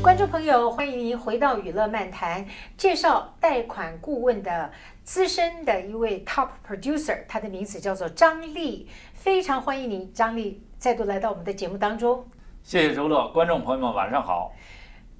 观众朋友，欢迎您回到娱乐漫谈，介绍贷款顾问的资深的一位 top producer，他的名字叫做张丽，非常欢迎您，张丽再度来到我们的节目当中。谢谢周乐，观众朋友们晚上好。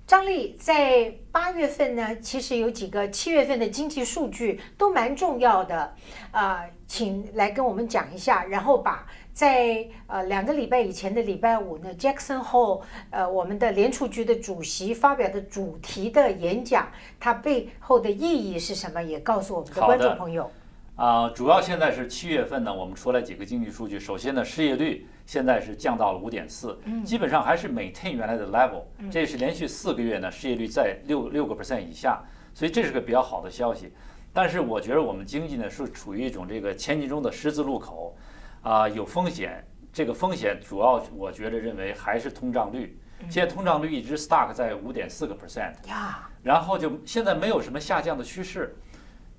张丽在八月份呢，其实有几个七月份的经济数据都蛮重要的，啊、请来跟我们讲一下，然后把在呃两个礼拜以前的礼拜五呢，Jackson Hole 呃我们的联储局的主席发表的主题的演讲，它背后的意义是什么，也告诉我们的观众朋友。啊、主要现在是七月份呢，我们出来几个经济数据。首先呢，失业率现在是降到了五点四，基本上还是 maintain 原来的 level，这是连续四个月呢失业率在六六个 percent 以下，所以这是个比较好的消息。但是我觉得我们经济呢是处于一种这个前进中的十字路口，啊、有风险。这个风险主要我觉得认为还是通胀率，现在通胀率一直 stuck 在五点四个 percent。呀，然后就现在没有什么下降的趋势。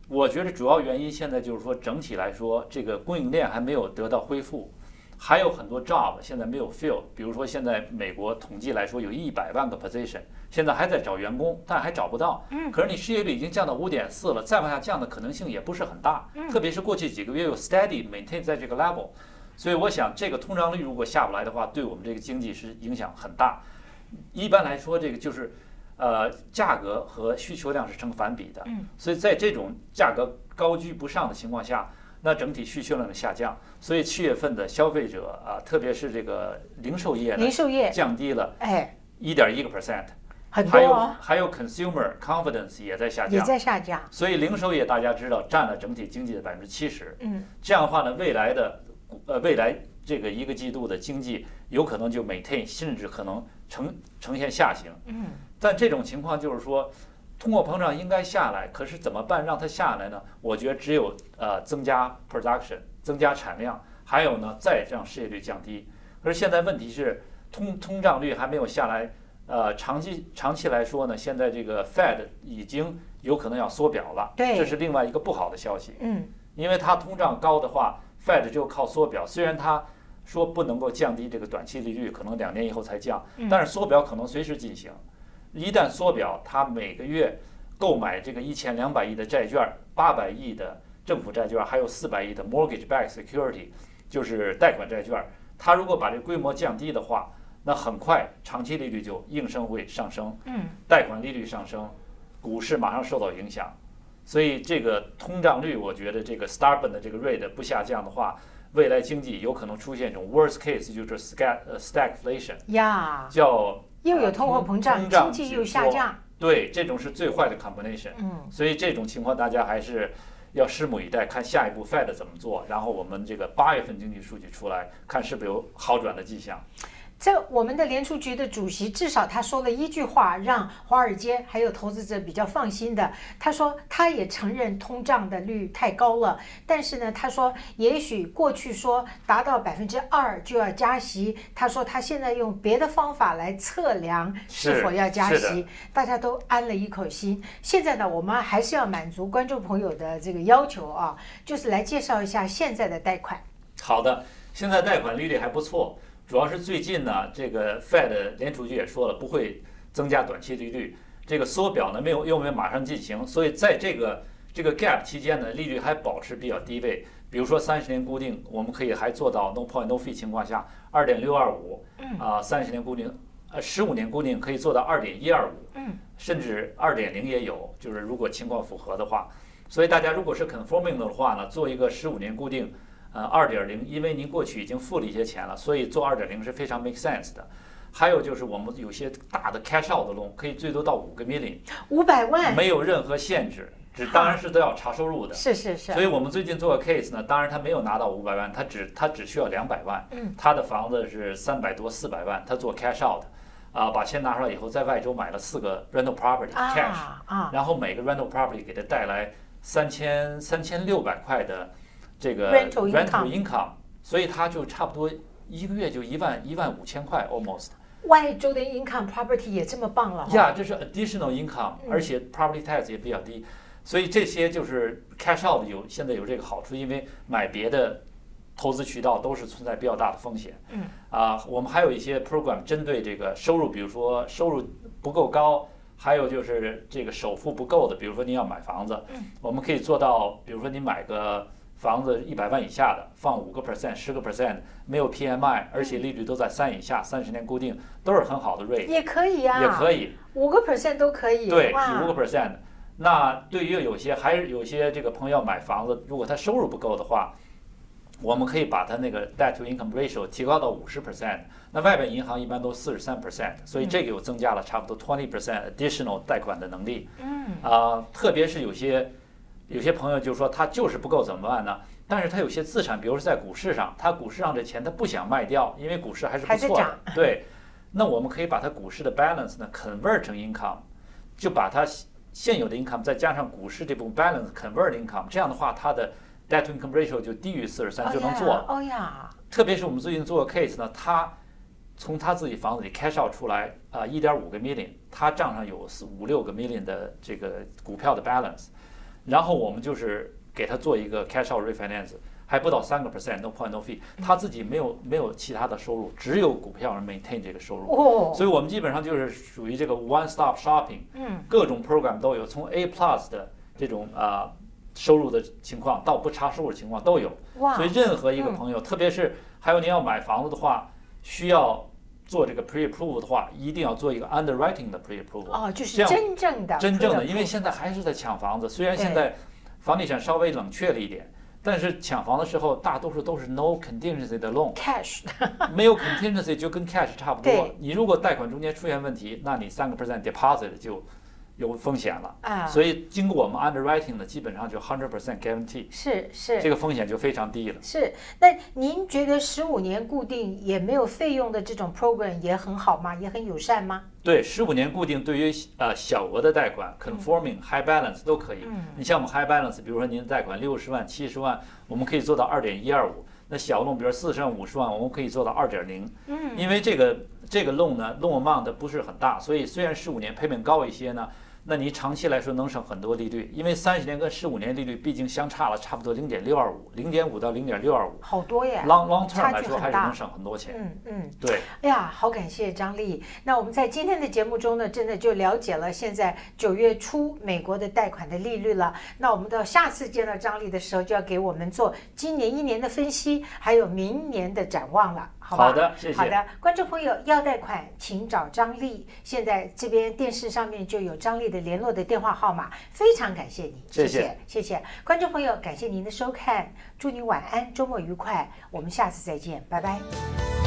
我觉得主要原因现在就是说，整体来说，这个供应链还没有得到恢复，还有很多 job 现在没有 fill。比如说，现在美国统计来说有一百万个 position，现在还在找员工，但还找不到。嗯可是你失业率已经降到五点四了，再往下降的可能性也不是很大。特别是过去几个月有 steady maintain 在这个 level，所以我想这个通胀率如果下不来的话，对我们这个经济是影响很大。一般来说，这个就是，呃，价格和需求量是成反比的。嗯。所以在这种价格高居不上的情况下，那整体需求量的下降，所以七月份的消费者啊，特别是这个零售业呢零，售业，降低了哎，一点一个 percent，很还有多哦还有 consumer confidence 也在下也降。在下降。所以零售业大家知道占了整体经济的百分之七十。嗯，这样的话呢，未来的呃未来这个一个季度的经济有可能就 maintain，甚至可能呈呈现下行。嗯，但这种情况就是说，通货膨胀应该下来，可是怎么办让它下来呢？我觉得只有呃增加 production，增加产量，还有呢再让失业率降低。可是现在问题是通通胀率还没有下来，呃，长期长期来说呢，现在这个 Fed 已经有可能要缩表了，对这是另外一个不好的消息。嗯，因为它通胀高的话，Fed 就靠缩表。虽然它说不能够降低这个短期利率，可能两年以后才降，但是缩表可能随时进行。一旦缩表，它每个月购买这个一千两百亿的债券、八百亿的政府债券，还有四百亿的 mortgage-backed security，就是贷款债券。它如果把这个规模降低的话，那很快长期利率就应声会上升，嗯，贷款利率上升，股市马上受到影响。所以这个通胀率，我觉得这个 stubborn 的这个 rate 不下降的话，未来经济有可能出现一种 worst case，就是 stag 呃 stagflation，呀，叫又有呃通货膨胀，经济又下降。对，这种是最坏的 combination。嗯，所以这种情况大家还是要拭目以待，看下一步 Fed 怎么做，然后我们这个八月份经济数据出来，看是不是有好转的迹象。这我们的联储局的主席至少他说了一句话，让华尔街还有投资者比较放心的。他说他也承认通胀的率太高了，但是呢，他说也许过去说达到百分之二就要加息，他说他现在用别的方法来测量是是否要加息，大家都安了一口心。现在呢，我们还是要满足观众朋友的这个要求啊，就是来介绍一下现在的贷款。好的，现在贷款利率还不错，主要是最近呢，这个 Fed 联储局也说了不会增加短期利率，这个缩表呢没有又没有马上进行，所以在这个这个 gap 期间呢，利率还保持比较低位。比如说三十年固定，我们可以还做到 no point no fee 情况下二点六二五，啊，三十年固定，呃，十五年固定可以做到二点一二五，嗯，甚至二点零也有，就是如果情况符合的话。所以大家如果是 conforming 的话呢，做一个十五年固定，呃，二点零，因为您过去已经付了一些钱了，所以做二点零是非常 make sense 的。还有就是我们有些大的 cash out 的 loan 可以最多到五个 million，五百万，没有任何限制，只当然是都要查收入的。是是是。所，以我们最近做个 case 呢，当然他没有拿到五百万，他只他只需要两百万，嗯，他的房子是三百多四百万，他做 cash out，啊，把钱拿出来以后，在外州买了四个 rental property cash，、啊啊，然后每个 rental property 给他带来三千三千六百块的这个 Rental income 所以他就差不多一个月就一万一万五千块 almost。外州的 income property 也这么棒了哈。呀，这是 additional income，嗯而且 property tax 也比较低，所以这些就是 cash out 有现在有这个好处，因为买别的投资渠道都是存在比较大的风险。嗯，啊，我们还有一些 program 针对这个收入，比如说收入不够高，还有就是这个首付不够的，比如说你要买房子，嗯，我们可以做到，比如说你买个房子一百万以下的，放五个 percent、十个 percent，没有 PMI，而且利率都在三以下，三十年固定，都是很好的 rate，也可以啊，也可以。五个 percent 都可以。对，五个 percent。那对于有些还是有些这个朋友买房子，如果他收入不够的话，我们可以把他那个 debt to income ratio 提高到五十 percent。那外边银行一般都四十三 percent，所以这个又增加了差不多 twenty percent additional 贷款的能力。嗯，啊、特别是有些有些朋友就说他就是不够怎么办呢？但是他有些资产，比如说在股市上，他股市上的钱他不想卖掉，因为股市还是不错的。对，那我们可以把它股市的 balance 呢 convert 成 income，就把它现有的 income 再加上股市这部分 balance convert income，这样的话它的 debt to income ratio 就低于四十三就能做。哦呀，特别是我们最近做个 case 呢，他从他自己房子里 cash out 出来啊，一点五个 million，他账上有四五六个 million 的这个股票的 balance，然后我们就是给他做一个 cash out refinance，还不到三个 percent no point no fee，他自己没有没有其他的收入，只有股票 maintain 这个收入，哦，所以我们基本上就是属于这个 one stop shopping，嗯，各种 program 都有，从 A plus 的这种啊、收入的情况到不差收入的情况都有。哇。所以任何一个嗯。朋友，特别是还有您要买房子的话，需要做这个 pre approve 的话，一定要做一个 underwriting 的 pre approve。哦，就是真正的真正的，因为现在还是在抢房子，虽然现在房地产稍微冷却了一点，但是抢房的时候大多数都是 no contingency 的 loan，cash 没有 contingency 就跟 cash 差不多对。你如果贷款中间出现问题，那你三个 percent deposit 就有风险了。啊，所以经过我们 underwriting 的，基本上就 hundred percent guarantee，是是这个风险就非常低了。是，那您觉得十五年固定也没有费用的这种 program 也很好吗？也很友善吗？对，十五年固定对于呃小额的贷款，conforming、high balance 都可以。嗯你像我们 high balance，比如说您贷款六十万、七十万，我们可以做到二点一二五。那小 loan，比如四十万、五十万，我们可以做到二点零。嗯，因为这个这个 loan 呢，loan amount 不是很大，所以虽然十五年 payment 高一些呢，那你长期来说能省很多利率。因为三十年跟十五年利率毕竟相差了差不多零点六二五，零点五到零点六二五好多耶。，long long term 来说还是能省很多钱。嗯嗯。对，哎呀，好感谢张丽。那我们在今天的节目中呢，真的就了解了现在九月初美国的贷款的利率了。那我们到下次见到张丽的时候，就要给我们做今年一年的分析，还有明年的展望了，好吧？好的谢谢好的，观众朋友要贷款，请找张丽。现在这边电视上面就有张丽的联络的电话号码，非常感谢你，谢谢谢谢。观众朋友，感谢您的收看，祝您晚安，周末愉快，我们下次再见，拜拜。